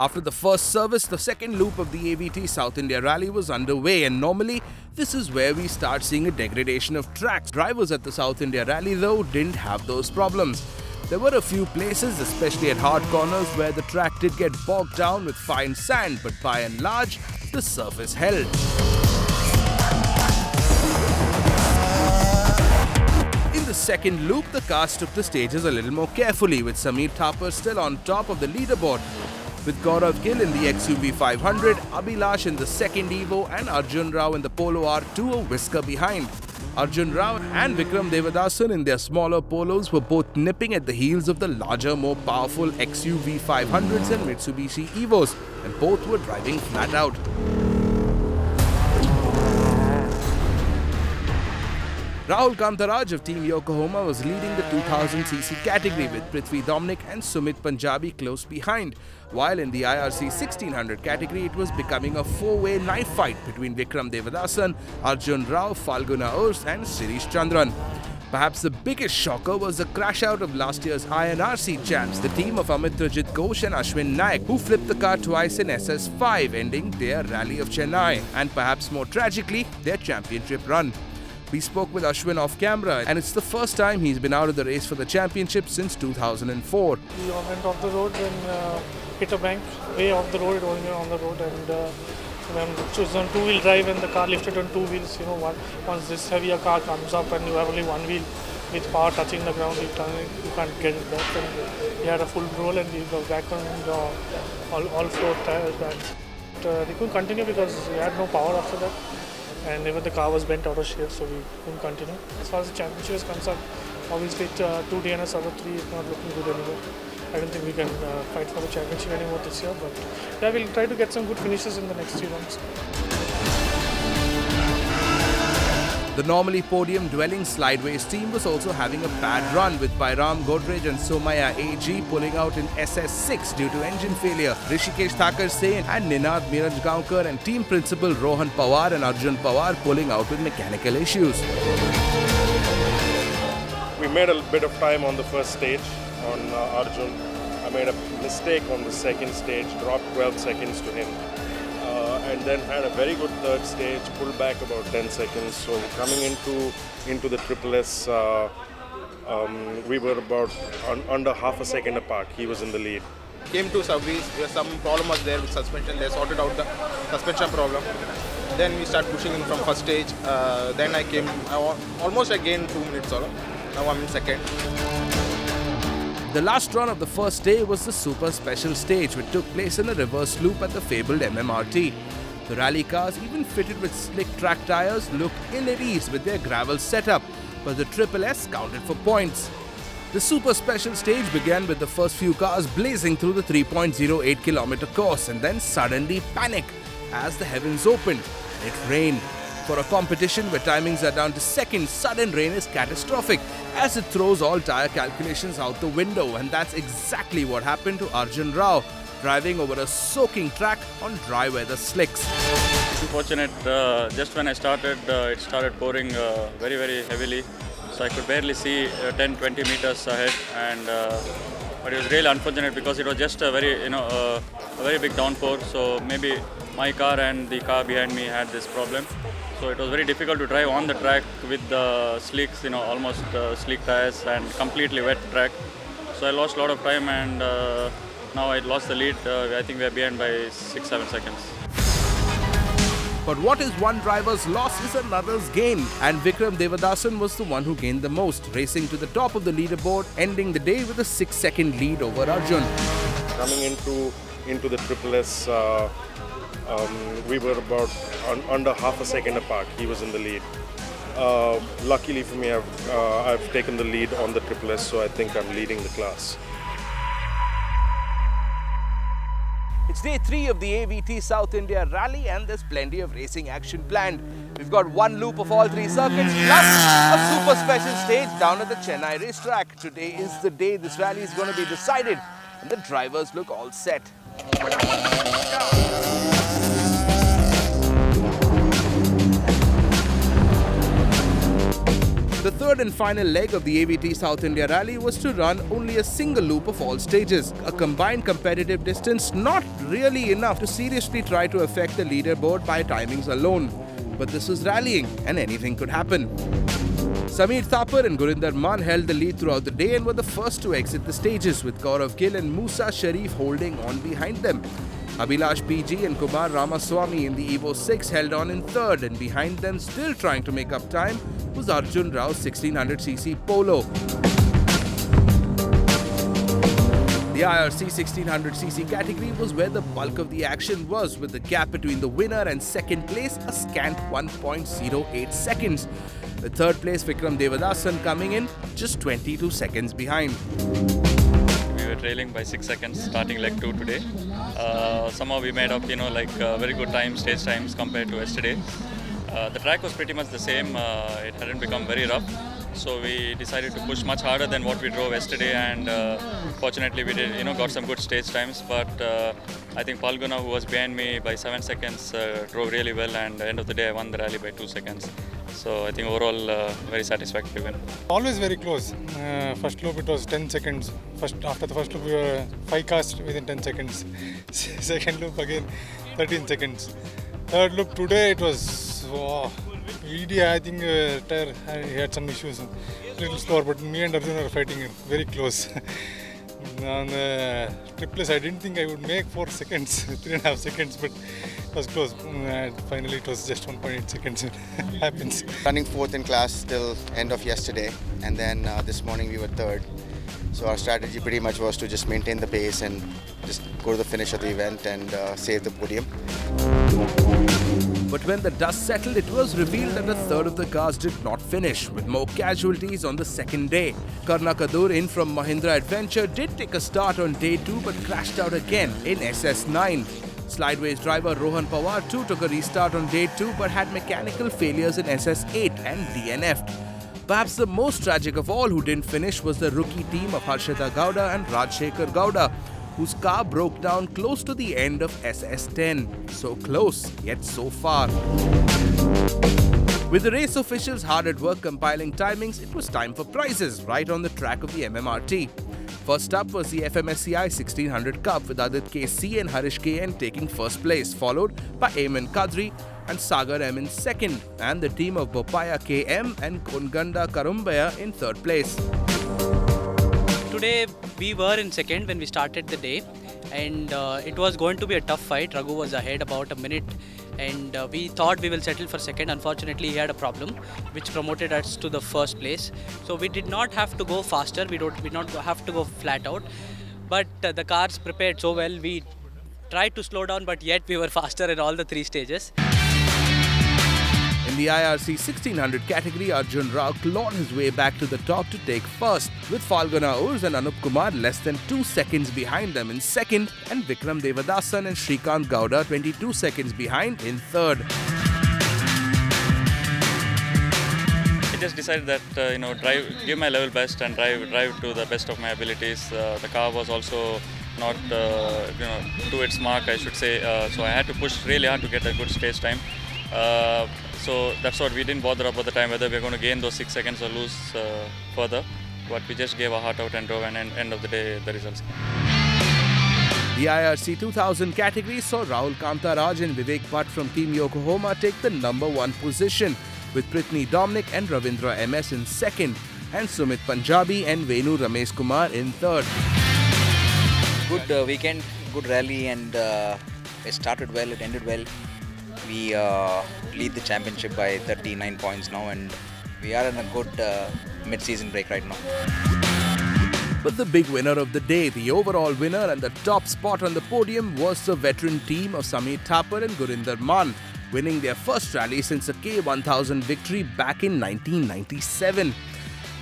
After the first service, the second loop of the AVT South India Rally was underway and normally this is where we start seeing a degradation of tracks. Drivers at the South India Rally though didn't have those problems. There were a few places, especially at hard corners, where the track did get bogged down with fine sand, but by and large, the surface held. In the second loop, the cars took the stages a little more carefully, with Sameer Thapar still on top of the leaderboard with Gaurav Gill in the XUV 500, Abhilash in the second Evo and Arjun Rao in the Polo R2 a whisker behind. Arjun Rao and Vikram Devadasan in their smaller polos were both nipping at the heels of the larger, more powerful XUV 500s and Mitsubishi Evos, and both were driving flat out. Rahul Kantaraj of Team Yokohama was leading the 2000cc category with Prithvi Dominic and Sumit Punjabi close behind, while in the IRC 1600 category it was becoming a four-way knife fight between Vikram Devadasan, Arjun Rao, Falguna Urs and Sirish Chandran. Perhaps the biggest shocker was the crash out of last year's INRC champs, the team of Amitrajit Ghosh and Ashwin Naik, who flipped the car twice in SS5, ending their Rally of Chennai, and perhaps more tragically, their championship run. We spoke with Ashwin off camera and it's the first time he's been out of the race for the championship since 2004. We went off the road and uh, hit a bank way off the road, only on the road and uh, when it was on two-wheel drive and the car lifted on two wheels, you know, one, once this heavier car comes up and you have only one wheel with power touching the ground, you, it, you can't get it back and we had a full roll and we got back on the all, all four tires back. But, uh, we couldn't continue because we had no power after that and even the car was bent out of shape, so we couldn't continue. As far as the championship is concerned, obviously uh, two DNS out of three is not looking good anymore. I don't think we can uh, fight for the championship anymore this year, but yeah, we'll try to get some good finishes in the next three rounds. The normally podium-dwelling Slideways team was also having a bad run with Bairam Godrej and Somaya AG pulling out in SS6 due to engine failure. Rishikesh Thakur Sen and Ninad Mirajgaonkar and team principal Rohan Pawar and Arjun Pawar pulling out with mechanical issues. We made a bit of time on the first stage on uh, Arjun. I made a mistake on the second stage, dropped 12 seconds to him and then had a very good third stage, pulled back about 10 seconds. So coming into into the Triple S, uh, um, we were about un under half a second apart. He was in the lead. Came to service, some problem was there with suspension. They sorted out the suspension problem. Then we start pushing in from first stage. Uh, then I came, I almost again two minutes. Solo. Now I'm in second. The last run of the first day was the Super Special Stage, which took place in a reverse loop at the fabled MMRT. The rally cars, even fitted with slick track tyres, looked ill at ease with their gravel setup, but the Triple S counted for points. The Super Special Stage began with the first few cars blazing through the 3.08 kilometer course and then suddenly panic as the heavens opened and it rained. For a competition where timings are down to seconds, sudden rain is catastrophic as it throws all tyre calculations out the window. And that's exactly what happened to Arjun Rao driving over a soaking track on dry weather slicks. It's unfortunate, uh, just when I started, uh, it started pouring uh, very very heavily. So I could barely see uh, 10-20 meters ahead. And uh, but it was really unfortunate because it was just a very you know uh, a very big downpour. So maybe my car and the car behind me had this problem so it was very difficult to drive on the track with the slicks, you know, almost uh, slick tires and completely wet track. So I lost a lot of time and uh, now I lost the lead. Uh, I think we are behind by 6-7 seconds. But what is one driver's loss is another's gain. And Vikram Devadasan was the one who gained the most, racing to the top of the leaderboard, ending the day with a 6-second lead over Arjun. Coming into into the Triple S uh, um, we were about un under half a second apart. He was in the lead. Uh, luckily for me, I've, uh, I've taken the lead on the Triple S, so I think I'm leading the class. It's day three of the AVT South India Rally and there's plenty of racing action planned. We've got one loop of all three circuits plus a super special stage down at the Chennai racetrack. Today is the day this rally is going to be decided and the drivers look all set. The third and final leg of the AVT South India Rally was to run only a single loop of all stages, a combined competitive distance not really enough to seriously try to affect the leaderboard by timings alone. But this was rallying and anything could happen. Sameer Thapar and Gurinder Mann held the lead throughout the day and were the first to exit the stages, with Gaurav Gill and Musa Sharif holding on behind them. Abhilash PG and Kumar Ramaswamy in the Evo 6 held on in third, and behind them, still trying to make up time, was Arjun Rao's 1600cc Polo. The IRC 1600cc category was where the bulk of the action was, with the gap between the winner and second place a scant 1.08 seconds. The third place Vikram Devadasan coming in just 22 seconds behind. We were trailing by six seconds starting leg two today. Uh, somehow we made up, you know, like uh, very good time, stage times compared to yesterday. Uh, the track was pretty much the same. Uh, it hadn't become very rough, so we decided to push much harder than what we drove yesterday. And uh, fortunately, we did, you know, got some good stage times. But uh, I think Falguna, who was behind me by seven seconds, uh, drove really well. And end of the day, I won the rally by two seconds. So I think overall, very satisfactory win. Always very close. First loop it was 10 seconds. First after the first loop we were five cast within 10 seconds. Second loop again 13 seconds. Third loop today it was wow. VD I think uh, tire he had some issues. Little slower, but me and Arjun were fighting very close. On the Triple S, I didn't think I would make four seconds, three and a half seconds, but it was close. And finally, it was just 1.8 seconds. It happens. running fourth in class till end of yesterday and then uh, this morning we were third so our strategy pretty much was to just maintain the pace and just go to the finish of the event and uh, save the podium But when the dust settled, it was revealed that a third of the cars did not finish, with more casualties on the second day. Karna Kadur in from Mahindra Adventure did take a start on day two but crashed out again in SS9. Slideways driver Rohan Pawar too took a restart on day two but had mechanical failures in SS8 and DNF'd. Perhaps the most tragic of all who didn't finish was the rookie team of Harshita Gowda and Rajshekhar Gowda, whose car broke down close to the end of SS10. So close, yet so far. With the race officials hard at work compiling timings, it was time for prizes right on the track of the MMRT. First up was the FMSCI 1600 Cup with Adit KC and Harish KN taking first place, followed by Ayman Kadri and Sagar M in second, and the team of Bopaya KM and Konganda Karumbaya in third place. Today we were in second when we started the day, and uh, it was going to be a tough fight. Raghu was ahead about a minute, and uh, we thought we will settle for second. Unfortunately, he had a problem, which promoted us to the first place. So we did not have to go faster. We don't. We not have to go flat out. But uh, the cars prepared so well. We tried to slow down, but yet we were faster in all the three stages. The IRC 1600 category, Arjun Rao clawed his way back to the top to take first, with Falguna Urs and Anup Kumar less than 2 seconds behind them in second, and Vikram Devadasan and Shrikant Gowda 22 seconds behind in third. I just decided that uh, you know drive, give my level best and drive drive to the best of my abilities. Uh, the car was also not uh, you know to its mark, I should say. Uh, so I had to push really hard to get a good stage time. So that's what we didn't bother about the time whether we're going to gain those six seconds or lose uh, further. But we just gave our heart out and drove, and end, end of the day the results came. The IRC 2000 category saw Rahul Kantaraj and Vivek Bhatt from Team Yokohama take the number one position, with Prithvi Dominic and Ravindra MS in second, and Sumit Punjabi and Venu Ramesh Kumar in third. good uh, weekend, good rally, and uh, it started well, it ended well. We uh, lead the championship by 39 points now, and we are in a good uh, mid-season break right now. But the big winner of the day, the overall winner and the top spot on the podium was the veteran team of Samir Thapar and Gurinder Mann, winning their first rally since a K1000 victory back in 1997.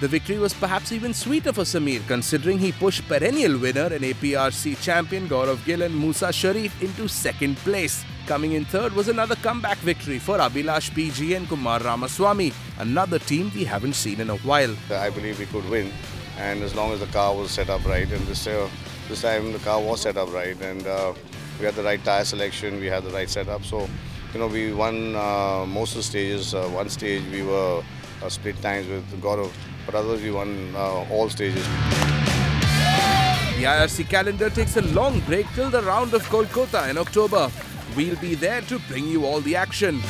The victory was perhaps even sweeter for Samir considering he pushed perennial winner and APRC champion Gaurav Gill and Musa Sharif into second place. Coming in third was another comeback victory for Abhilash PG and Kumar Ramaswamy, another team we haven't seen in a while. I believe we could win, and as long as the car was set up right, and this uh, this time the car was set up right, and uh, we had the right tire selection, we had the right setup. So, you know, we won uh, most of the stages. Uh, one stage we were uh, split times with Gaurav, but otherwise we won uh, all stages. The IRC calendar takes a long break till the round of Kolkata in October. We'll be there to bring you all the action.